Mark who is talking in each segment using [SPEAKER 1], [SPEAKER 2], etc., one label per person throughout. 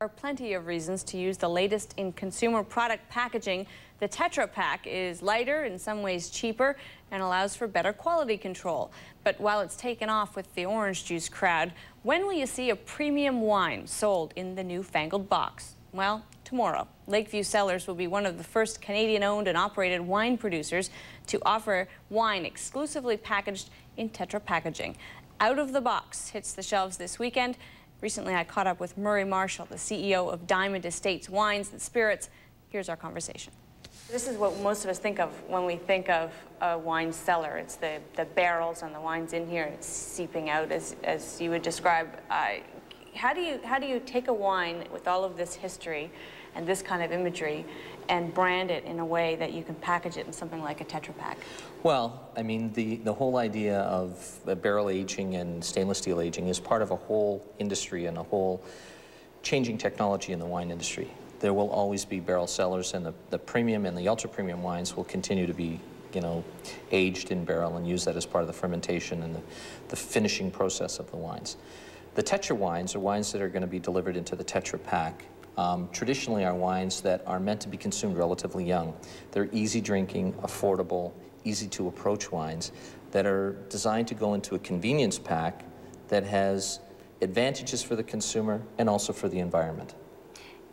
[SPEAKER 1] There are plenty of reasons to use the latest in consumer product packaging. The Tetra Pak is lighter, in some ways cheaper, and allows for better quality control. But while it's taken off with the orange juice crowd, when will you see a premium wine sold in the newfangled box? Well, tomorrow. Lakeview Cellars will be one of the first Canadian-owned and operated wine producers to offer wine exclusively packaged in Tetra packaging. Out of the box hits the shelves this weekend. Recently, I caught up with Murray Marshall, the CEO of Diamond Estates Wines and Spirits. Here's our conversation. This is what most of us think of when we think of a wine cellar. It's the, the barrels and the wines in here, it's seeping out as, as you would describe. Uh, how, do you, how do you take a wine with all of this history and this kind of imagery and brand it in a way that you can package it in something like a Tetra Pak?
[SPEAKER 2] Well, I mean, the, the whole idea of uh, barrel aging and stainless steel aging is part of a whole industry and a whole changing technology in the wine industry. There will always be barrel cellars, and the, the premium and the ultra-premium wines will continue to be you know, aged in barrel and use that as part of the fermentation and the, the finishing process of the wines. The Tetra wines are wines that are going to be delivered into the Tetra Pak um, traditionally are wines that are meant to be consumed relatively young. They're easy drinking, affordable, easy to approach wines that are designed to go into a convenience pack that has advantages for the consumer and also for the environment.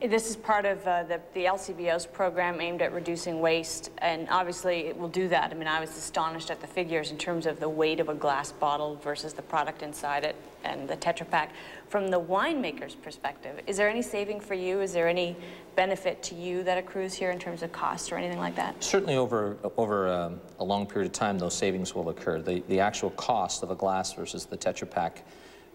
[SPEAKER 1] This is part of uh, the, the LCBO's program aimed at reducing waste, and obviously it will do that. I mean, I was astonished at the figures in terms of the weight of a glass bottle versus the product inside it and the Tetra Pak. From the winemaker's perspective, is there any saving for you? Is there any benefit to you that accrues here in terms of cost or anything like that?
[SPEAKER 2] Certainly over, over um, a long period of time, those savings will occur. The, the actual cost of a glass versus the Tetra Pak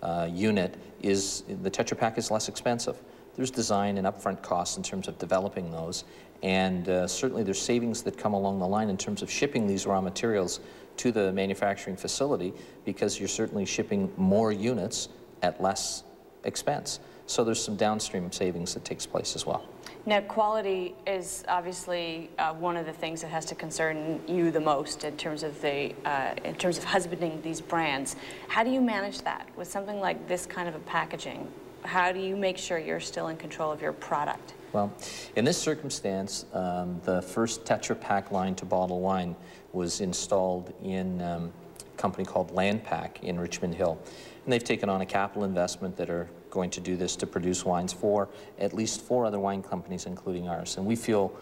[SPEAKER 2] uh, unit is, the Tetra Pak is less expensive. There's design and upfront costs in terms of developing those, and uh, certainly there's savings that come along the line in terms of shipping these raw materials to the manufacturing facility because you're certainly shipping more units at less expense. So there's some downstream savings that takes place as well.
[SPEAKER 1] Now, quality is obviously uh, one of the things that has to concern you the most in terms of the uh, in terms of husbanding these brands. How do you manage that with something like this kind of a packaging? How do you make sure you're still in control of your product?
[SPEAKER 2] Well, in this circumstance, um, the first Tetra Pak line to bottle wine was installed in um, a company called Landpak in Richmond Hill. And they've taken on a capital investment that are going to do this to produce wines for at least four other wine companies, including ours. And we feel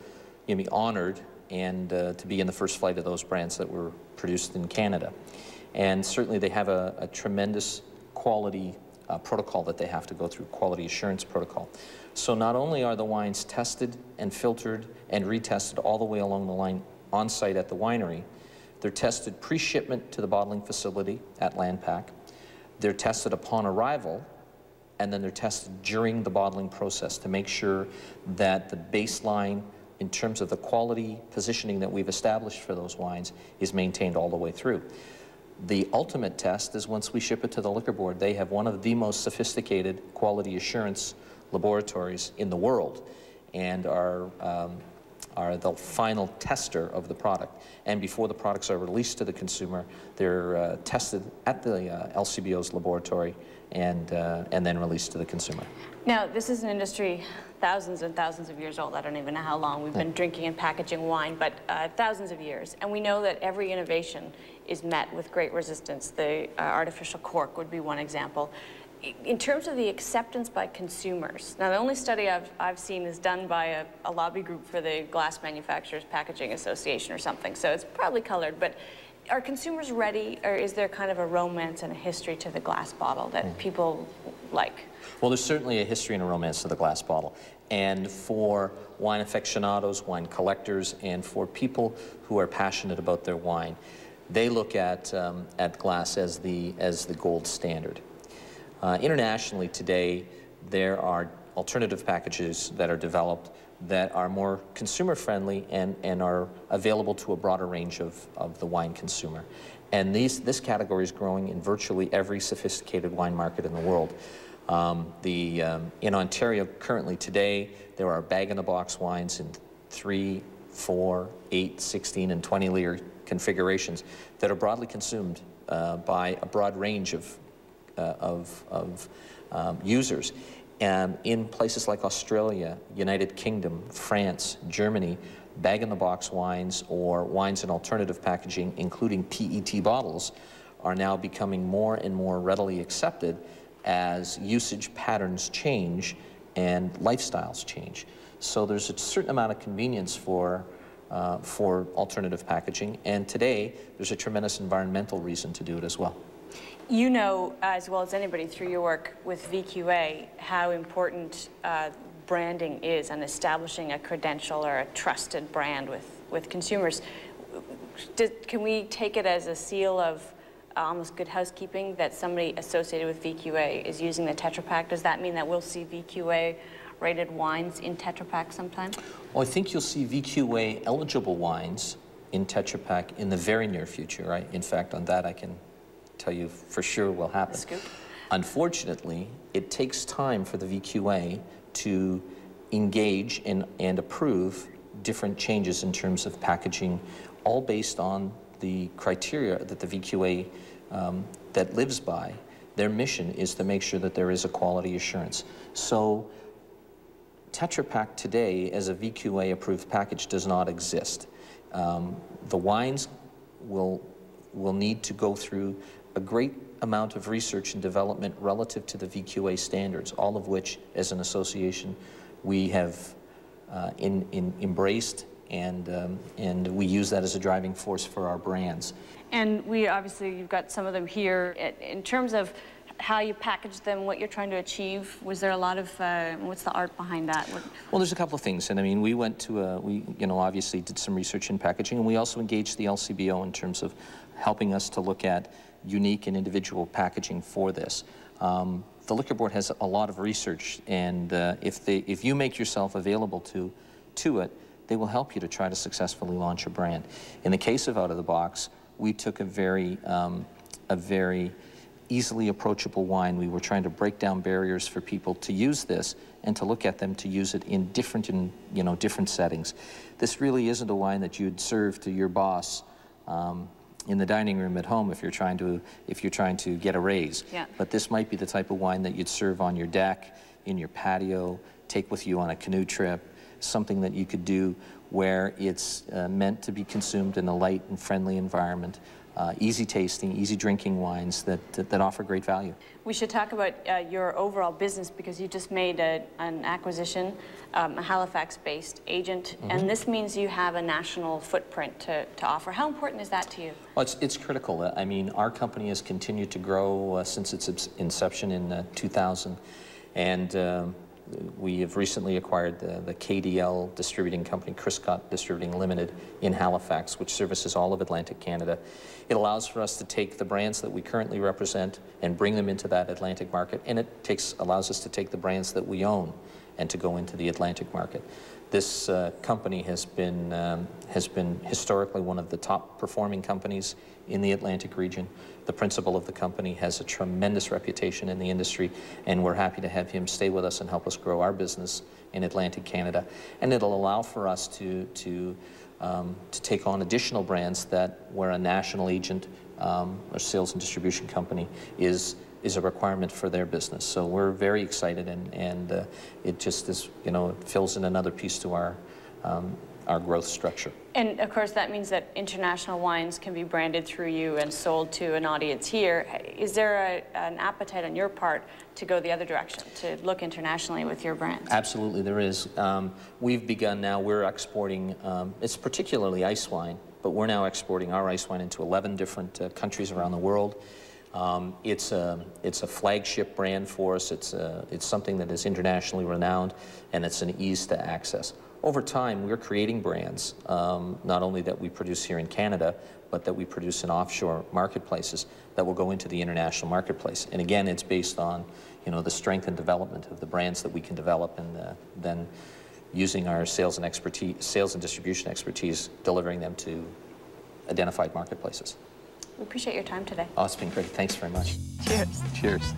[SPEAKER 2] you know, honored and uh, to be in the first flight of those brands that were produced in Canada. And certainly they have a, a tremendous quality uh, protocol that they have to go through, quality assurance protocol. So not only are the wines tested and filtered and retested all the way along the line on site at the winery, they're tested pre-shipment to the bottling facility at Landpak. They're tested upon arrival, and then they're tested during the bottling process to make sure that the baseline in terms of the quality positioning that we've established for those wines is maintained all the way through. The ultimate test is once we ship it to the liquor board, they have one of the most sophisticated quality assurance laboratories in the world and are, um, are the final tester of the product. And before the products are released to the consumer, they're uh, tested at the uh, LCBO's laboratory and, uh, and then released to the consumer.
[SPEAKER 1] Now, this is an industry thousands and thousands of years old. I don't even know how long we've been drinking and packaging wine, but uh, thousands of years. And we know that every innovation is met with great resistance. The uh, artificial cork would be one example. In terms of the acceptance by consumers, now the only study I've, I've seen is done by a, a lobby group for the Glass Manufacturers Packaging Association or something, so it's probably colored, but are consumers ready, or is there kind of a romance and a history to the glass bottle that mm. people like?
[SPEAKER 2] Well, there's certainly a history and a romance to the glass bottle. And for wine aficionados, wine collectors, and for people who are passionate about their wine, they look at, um, at glass as the, as the gold standard. Uh, internationally today, there are alternative packages that are developed that are more consumer friendly and, and are available to a broader range of, of the wine consumer. And these, this category is growing in virtually every sophisticated wine market in the world. Um, the, um, in Ontario currently today, there are bag-in-the-box wines in three, four, eight, 16, and 20 liter configurations that are broadly consumed uh, by a broad range of, uh, of, of um, users. Um, in places like Australia, United Kingdom, France, Germany, bag-in-the-box wines or wines in alternative packaging, including PET bottles, are now becoming more and more readily accepted as usage patterns change and lifestyles change. So there's a certain amount of convenience for, uh, for alternative packaging, and today there's a tremendous environmental reason to do it as well.
[SPEAKER 1] You know as well as anybody through your work with VQA how important uh, branding is and establishing a credential or a trusted brand with, with consumers. Did, can we take it as a seal of uh, almost good housekeeping that somebody associated with VQA is using the Tetra Pak? Does that mean that we'll see VQA rated wines in Tetra Pak sometime?
[SPEAKER 2] Well, I think you'll see VQA eligible wines in Tetra Pak in the very near future. Right? In fact, on that I can tell you for sure will happen.
[SPEAKER 1] Scoop.
[SPEAKER 2] Unfortunately, it takes time for the VQA to engage and, and approve different changes in terms of packaging, all based on the criteria that the VQA um, that lives by. Their mission is to make sure that there is a quality assurance. So Tetra Pak today, as a VQA approved package, does not exist. Um, the wines will, will need to go through a great amount of research and development relative to the VQA standards, all of which, as an association, we have uh, in, in embraced and, um, and we use that as a driving force for our brands.
[SPEAKER 1] And we obviously, you've got some of them here. In terms of how you package them, what you're trying to achieve, was there a lot of, uh, what's the art behind that? What...
[SPEAKER 2] Well, there's a couple of things. And I mean, we went to, a, we, you know, obviously did some research in packaging and we also engaged the LCBO in terms of helping us to look at unique and individual packaging for this. Um, the liquor board has a lot of research, and uh, if, they, if you make yourself available to, to it, they will help you to try to successfully launch a brand. In the case of Out of the Box, we took a very, um, a very easily approachable wine. We were trying to break down barriers for people to use this and to look at them to use it in different, in, you know, different settings. This really isn't a wine that you'd serve to your boss um, in the dining room at home if you're trying to if you're trying to get a raise.
[SPEAKER 1] Yeah.
[SPEAKER 2] But this might be the type of wine that you'd serve on your deck, in your patio, take with you on a canoe trip, something that you could do where it's uh, meant to be consumed in a light and friendly environment uh, easy tasting, easy drinking wines that, that, that, offer great value.
[SPEAKER 1] We should talk about uh, your overall business because you just made a, an acquisition, um, a Halifax-based agent, mm -hmm. and this means you have a national footprint to, to offer. How important is that to you?
[SPEAKER 2] Well, it's, it's critical. I mean, our company has continued to grow uh, since its inception in uh, 2000, and um, we have recently acquired the, the, KDL distributing company, Criscott Distributing Limited in Halifax, which services all of Atlantic Canada. It allows for us to take the brands that we currently represent and bring them into that Atlantic market, and it takes, allows us to take the brands that we own and to go into the Atlantic market. This uh, company has been, um, has been historically one of the top performing companies in the Atlantic region. The principal of the company has a tremendous reputation in the industry, and we're happy to have him stay with us and help us grow our business in Atlantic Canada. And it'll allow for us to, to, um, to take on additional brands that where a national agent um, or sales and distribution company is is a requirement for their business. So we're very excited, and, and uh, it just is, you know, it fills in another piece to our, um, our growth structure.
[SPEAKER 1] And of course, that means that international wines can be branded through you and sold to an audience here. Is there a, an appetite on your part to go the other direction, to look internationally with your brands?
[SPEAKER 2] Absolutely, there is. Um, we've begun now, we're exporting, um, it's particularly ice wine, but we're now exporting our ice wine into 11 different uh, countries around the world. Um, it's, a, it's a flagship brand for us. It's, a, it's something that is internationally renowned, and it's an ease to access. Over time, we're creating brands, um, not only that we produce here in Canada, but that we produce in offshore marketplaces that will go into the international marketplace. And again, it's based on you know, the strength and development of the brands that we can develop and uh, then using our sales and expertise, sales and distribution expertise, delivering them to identified marketplaces.
[SPEAKER 1] We appreciate your time today.
[SPEAKER 2] Oh, it's been great. Thanks very much.
[SPEAKER 1] Cheers.
[SPEAKER 2] Cheers.